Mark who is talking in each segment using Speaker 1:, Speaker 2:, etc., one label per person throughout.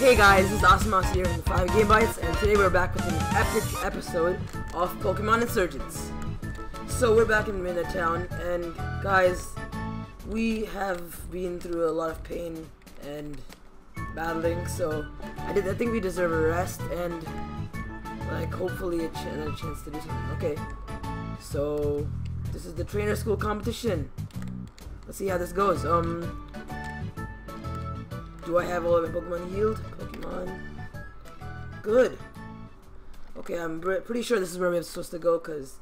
Speaker 1: Hey guys, this is here from 5 Game Bytes, and today we're back with an epic episode of Pokemon Insurgence. So we're back in Midnight Town, and guys, we have been through a lot of pain and battling, so I did. I think we deserve a rest and like hopefully a ch another chance to do something. Okay, so this is the trainer school competition. Let's see how this goes. Um, do I have all of my Pokemon healed? Pokemon. Good. Okay, I'm pretty sure this is where we're supposed to go because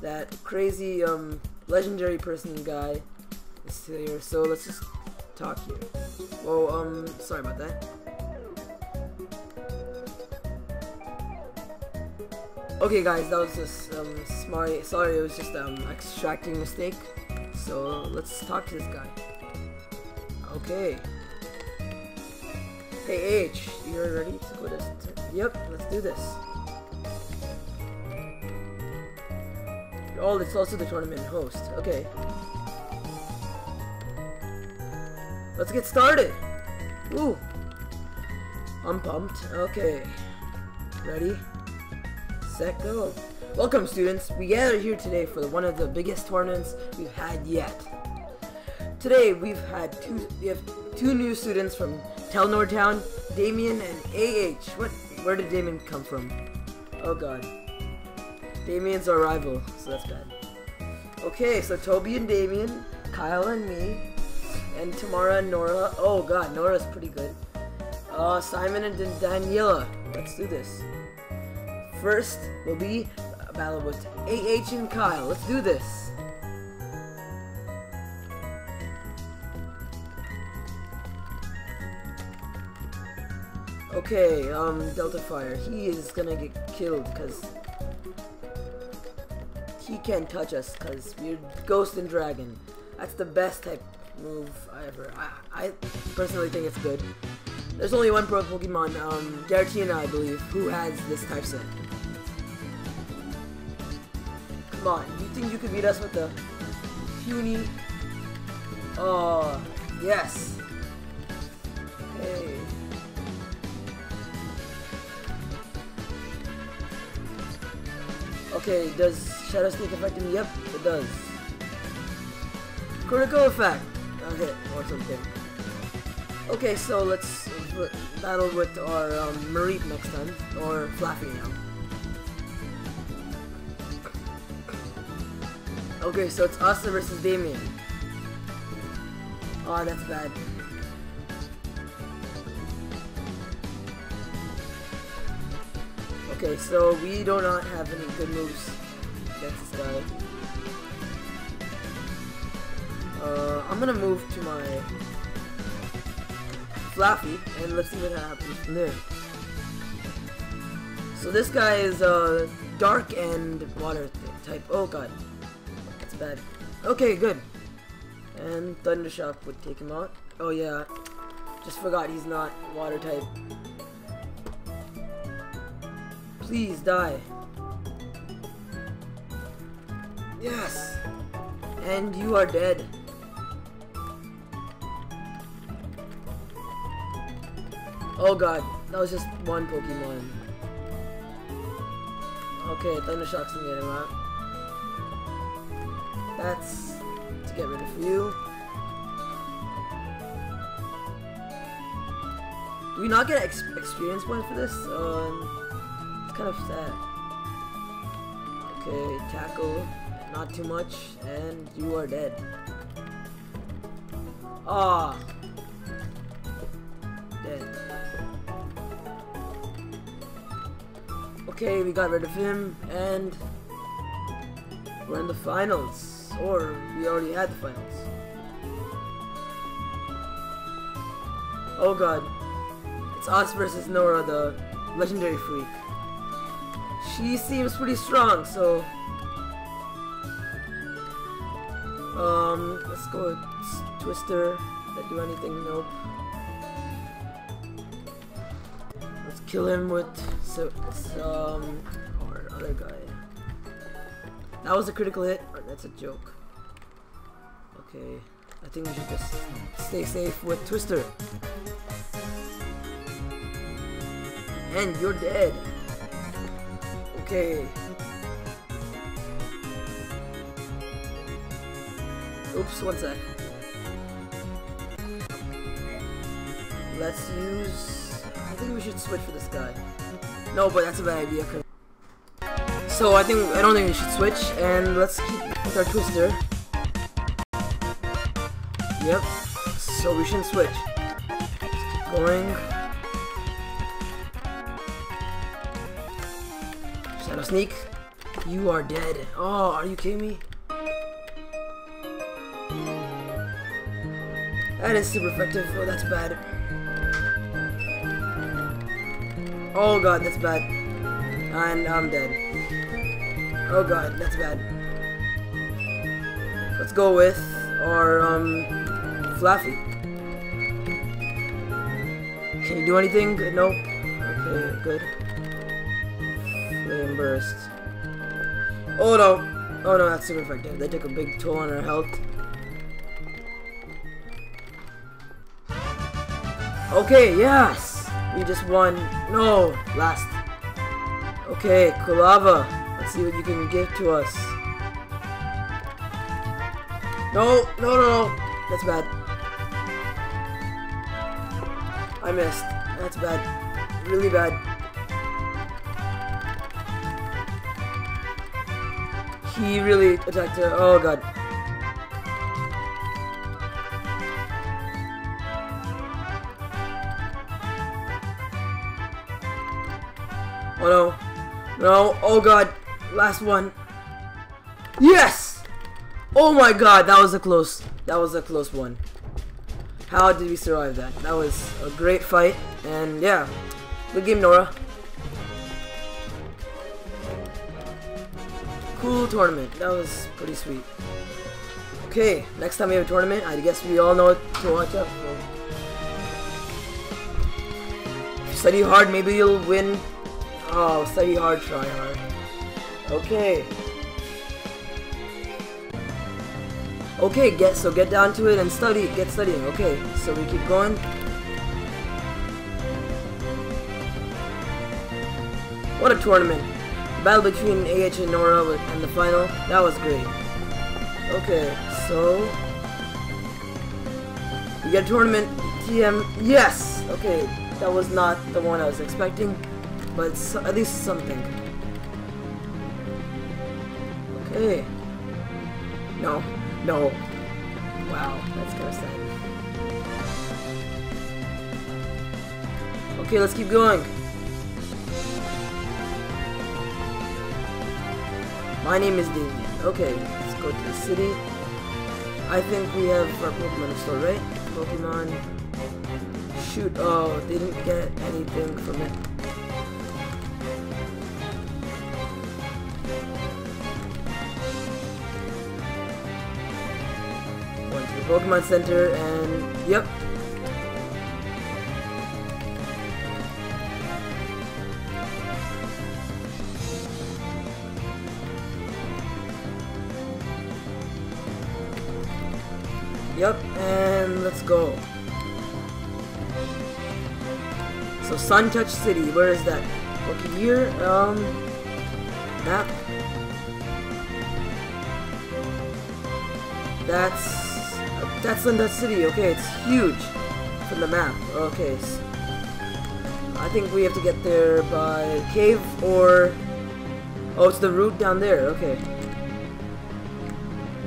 Speaker 1: that crazy um, legendary person guy is here. So let's just talk here. Whoa, um, sorry about that. Okay guys, that was just um, smart. Sorry, it was just um extracting mistake. So let's talk to this guy. Okay. Hey H, you're ready to go to Yep, let's do this. Oh, it's also the tournament host. Okay. Let's get started. Ooh. I'm pumped. Okay. Ready? Set, go. Welcome, students. We gathered here today for one of the biggest tournaments we've had yet. Today, we've had two, we have two new students from Telnor Town, Damien and AH. What? Where did Damien come from? Oh god. Damien's our rival, so that's bad. Okay, so Toby and Damien, Kyle and me, and Tamara and Nora. Oh god, Nora's pretty good. Uh, Simon and Daniela. Let's do this. First will be a battle with AH and Kyle. Let's do this. Okay, um, Delta Fire. He is gonna get killed because he can't touch us because we're Ghost and Dragon. That's the best type move I ever. I, I personally think it's good. There's only one pro Pokemon, um, Giratina, I believe, who has this type set. Come on, you think you could beat us with the puny? Oh, yes. Hey. Okay, does Shadow Sneak affect him? Yep, it does. Critical effect. Hit or something. Okay, so let's battle with our um, Mareep next time, or Flaaffy now. Okay, so it's us versus Damien. Oh, that's bad. Okay, so we do not have any good moves against this guy. Uh, I'm gonna move to my Flaaffy, and let's see what happens from there. So this guy is uh, dark and water type. Oh god, that's bad. Okay, good. And Thundershock would take him out. Oh yeah, just forgot he's not water type. Please die. Yes! And you are dead. Oh god, that was just one Pokemon. Okay, Thundershock's gonna get him out. That's to get rid of you. Do we not get ex experience point for this? Um, kind of sad. Okay, tackle, not too much, and you are dead. Ah, dead. Okay, we got rid of him, and we're in the finals, or we already had the finals. Oh god, it's us versus Nora, the legendary freak. She seems pretty strong, so... Um, let's go with Twister. That do anything? Nope. Let's kill him with some or other guy. That was a critical hit. Or that's a joke. Okay, I think we should just stay safe with Twister. and you're dead. Okay. Oops, one sec. Let's use... I think we should switch for this guy. No, but that's a bad idea. So I think I don't think we should switch, and let's keep with our twister. Yep. So we shouldn't switch. keep going. Sneak, you are dead. Oh, are you kidding me? That is super effective. Oh, that's bad. Oh god, that's bad. And I'm dead. Oh god, that's bad. Let's go with our, um, Flaaffy. Can you do anything? Nope. Okay, good. Burst. Oh no! Oh no, that's super effective. They took a big toll on our health. Okay, yes! We just won. No, last. Okay, Kulava. Let's see what you can give to us. No, no, no, no. That's bad. I missed. That's bad. Really bad. He really attacked her. Oh god. Oh no. No. Oh god. Last one. Yes! Oh my god, that was a close. That was a close one. How did we survive that? That was a great fight. And yeah. Good game, Nora. Cool tournament. That was pretty sweet. Okay, next time we have a tournament, I guess we all know to watch out for. Study hard, maybe you'll win Oh, study hard, try hard. Okay. Okay, get so get down to it and study, get studying. Okay, so we keep going. What a tournament. Battle between AH and Nora and the final. That was great. Okay, so we get tournament TM. Yes! Okay, that was not the one I was expecting but at least something. Okay. No. No. Wow, that's kind of sad. Okay, let's keep going. My name is Damien. Okay, let's go to the city. I think we have our Pokemon store, right? Pokemon. Shoot, oh, didn't get anything from it. Went to the Pokemon Center, and yep. Yep, and let's go. So Sun Touch City, where is that? Okay, here, um, map. That's that's Sun Touch City. Okay, it's huge from the map. Okay. So I think we have to get there by cave or... Oh, it's the route down there. Okay.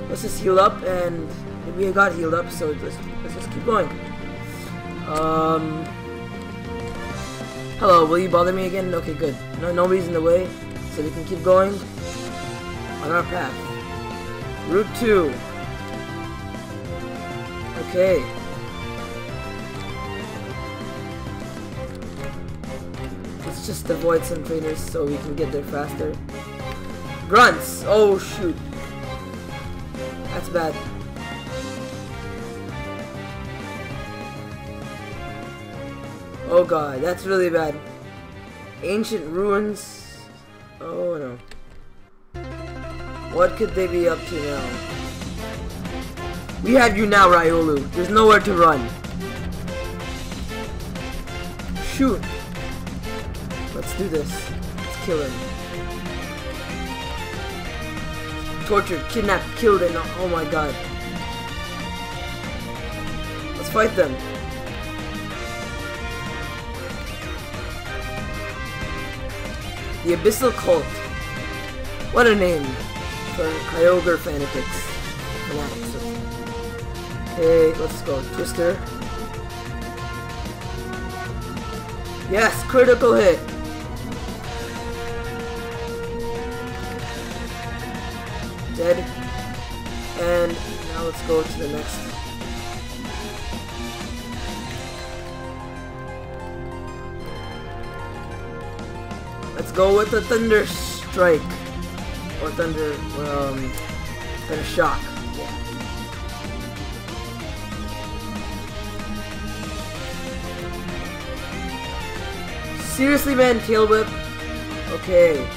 Speaker 1: Let's just heal up and... We got healed up, so let's, let's just keep going. Um... Hello, will you bother me again? Okay, good. No, nobody's in the way, so we can keep going on our path. Route 2. Okay. Let's just avoid some trainers so we can get there faster. Grunts! Oh shoot. That's bad. Oh god, that's really bad. Ancient ruins. Oh no. What could they be up to now? We have you now, Riolu. There's nowhere to run. Shoot. Let's do this. Let's kill him. Tortured, kidnapped, killed, and oh my god. Let's fight them. The Abyssal Cult. What a name for Kyogre fanatics. Fanatics. Okay, let's go. Twister. Yes, critical hit. Dead. And now let's go to the next. Go with the Thunder Strike. Or Thunder, um, Thunder Shock. Seriously, man, Tail Whip? Okay.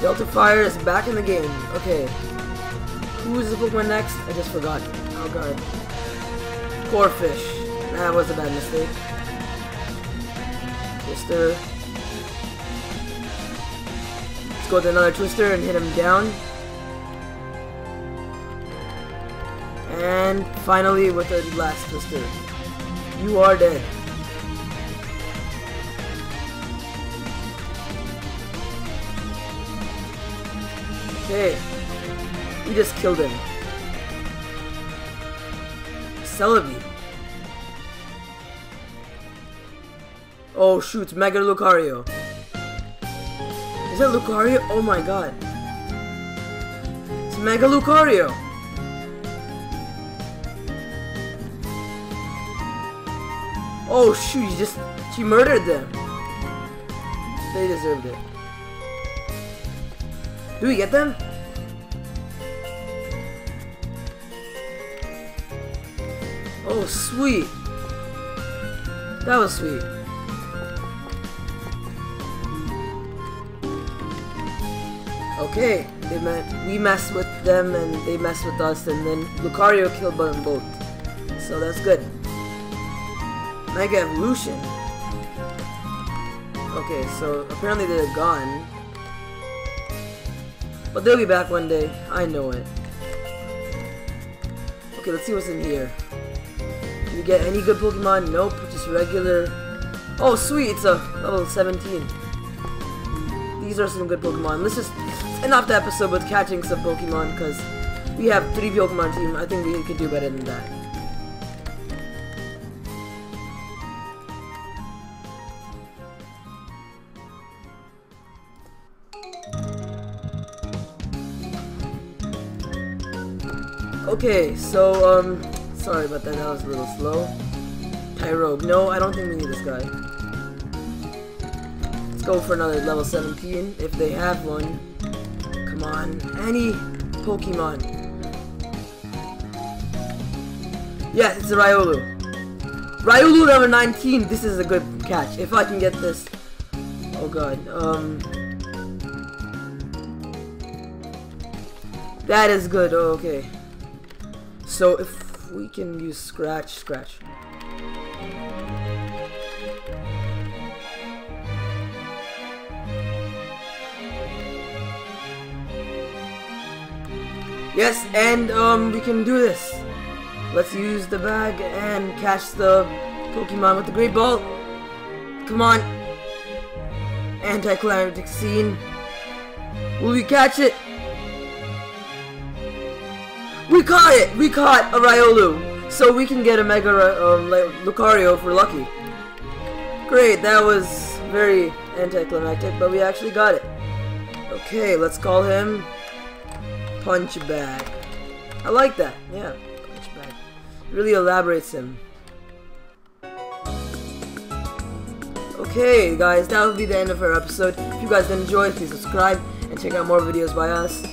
Speaker 1: Delta Fire is back in the game. Okay. Who's the Pokemon next? I just forgot. Oh god. Corphish. That was a bad mistake. Twister. Let's go with another Twister and hit him down. And finally with the last Twister. You are dead. Okay. We just killed him. Celebi. Oh shoot, it's Mega Lucario. Is that Lucario? Oh my god. It's Mega Lucario. Oh shoot, you just she murdered them. They deserved it. Do we get them? Oh, sweet. That was sweet. Okay, they met, we messed with them and they messed with us and then Lucario killed them both. So that's good. Mega Evolution. Okay, so apparently they're gone. But they'll be back one day. I know it. Okay, let's see what's in here. Do we get any good Pokemon? Nope, just regular. Oh, sweet, it's a level 17. These are some good Pokemon. Let's just end off the episode with catching some Pokemon, because we have three Pokemon team. I think we could do better than that. Okay, so, um, sorry about that, that was a little slow. Tyrogue, no, I don't think we need this guy. Let's go for another level 17, if they have one. Come on, any Pokemon. Yes, it's a Riolu. Riolu number 19, this is a good catch, if I can get this. Oh god, um... That is good, oh, okay. So if we can use scratch, scratch. Yes, and um, we can do this. Let's use the bag and catch the Pokemon with the Great Ball. Come on. Anticlimactic scene. Will we catch it? We caught it! We caught a Riolu! So we can get a Mega um, Lucario for Lucky. Great, that was very anticlimactic, but we actually got it. Okay, let's call him Punchbag. I like that, yeah. Punch Bag. Really elaborates him. Okay, guys, that will be the end of our episode. If you guys enjoyed, please subscribe and check out more videos by us.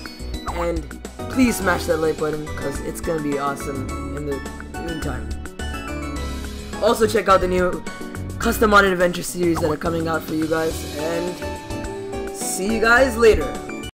Speaker 1: And please smash that like button because it's gonna be awesome in the meantime. Also check out the new custom modded adventure series that are coming out for you guys. And see you guys later.